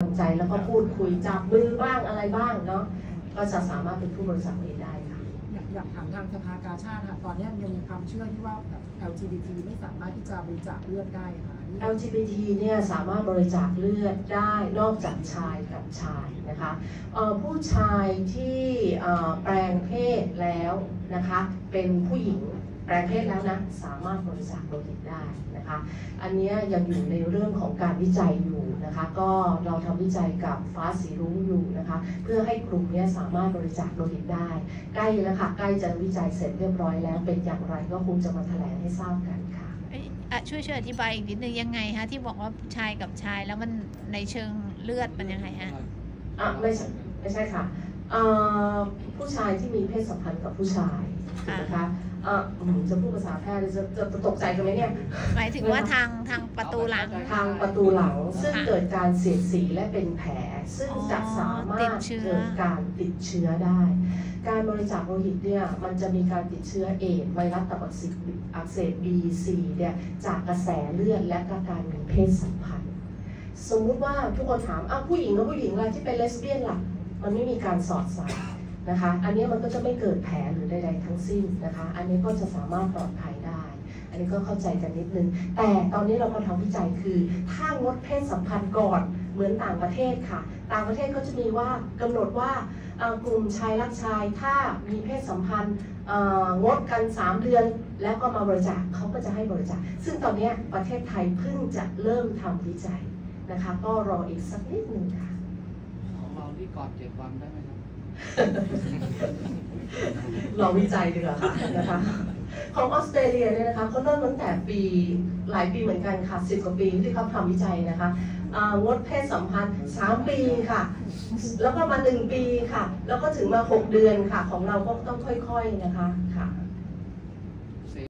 กำลังใจแล้วก็พูดคุยจับมือบ้างอะไรบ้างเนาะก็จะสามารถเป็นผู้บริจาคเองได้ค่ะ อยากอยากถามทางสภากาชาติค่ะตอนนี้ยังมีความเชื่อที่ว่าแบบ LGBT ไม่สามารถที่จะบริจาคเลือดได้ค่ะนี่ LGBT เนี่ยสามารถบริจาคเลือดได้นอกจากชายกับชายนะคะเอ่อผู้ชายที่เอ่อแปลงเพศแล้วนะคะเป็นผู้หญิงแปลงเพศแล้วนะสามารถบริจาคโลหิตได้นะคะ อันเนี้ยยังอยู่ในเรื่องของการวิจัยอยู่ นะคะก็เราทำวิจัยกับฟ้าสีรุ้งอยู่นะคะ เพื่อให้กลุ่มเนี้ยสามารถบริจาคโลหิตได้ ใกล้แล้วค่ะ ใกล้จะวิจัยเสร็จเรียบร้อยแล้ว เป็นอย่างไรก็คงจะมาแถลงให้ทราบกันค่ะเอ้ยอะช่วยช่วยอธิบายอีกนิดนึงยังไงฮะที่บอกว่าชายกับชายแล้วมันในเชิงเลือดมันยังไงฮะอะไม่ใช่ไม่ใช่ค่ะเอ่อ ผู้ชายที่มีเพศสัมพันธ์กับผู้ชายถูกไหมคะเอ่ออืมจะพูดภาษาแพทย์จะจะจะตกใจกันไหมเนี่ยหมายถึงว่าทางทางประตูหลังทางประตูหลังซึ่งค่ะเกิดการเสียดสีและเป็นแผล ซึ่งอ๋อจะสามารติถดเชื้อเกิดการติดเชื้อได้ การบริจาคโลหิตเนี่ยมันจะมีการติดเชื้อเอดส์ไวรัสตับอักเสบอักเสบ B C เนี่ยจากกระแสเลือดและก็การมีเพศสัมพันธ์ สมมุติว่าทุกคนถามอ้าวผู้หญิงกับผู้หญิงล่ะที่เป็นเลสเบี้ยนล่ะ มันไม่มีการสอดใส่นะคะ อันนี้มันก็จะไม่เกิดแผลหรือใดๆทั้งสิ้นนะคะ อันนี้ก็จะสามารถปลอดภัยได้ อันนี้ก็เข้าใจกันนิดนึง แต่ตอนนี้เราก็ทำวิจัยคือ ถ้างดเพศสัมพันธ์ก่อนเหมือนต่างประเทศค่ะ ต่างประเทศก็จะมีว่ากำหนดว่ากลุ่มชายรักชายถ้ามีเพศสัมพันธ์งดกัน 3 เดือน แล้วก็มาบริจาคเขาก็จะให้บริจาค ซึ่งตอนนี้ประเทศไทยเพิ่งจะเริ่มทำวิจัยนะคะ ก็รออีกสักนิดนึงค่ะ ที่กอนเจ็ดวันได้ไหมครับรอวิจัยดีกว่าค่ะนะคะของออสเตรเลียเนี่ยนะคะเขาเริ่มตั้งแต่ปีหลายปีเหมือนกันค่ะสิบกว่าปีที่เขาทำวิจัยนะคะงดเพศสัมพันธ์3ปีค่ะ แล้วก็มา 1 ปีค่ะ แล้วก็ถึงมา 6 เดือนค่ะ ของเราก็ต้องค่อยๆนะคะค่ะ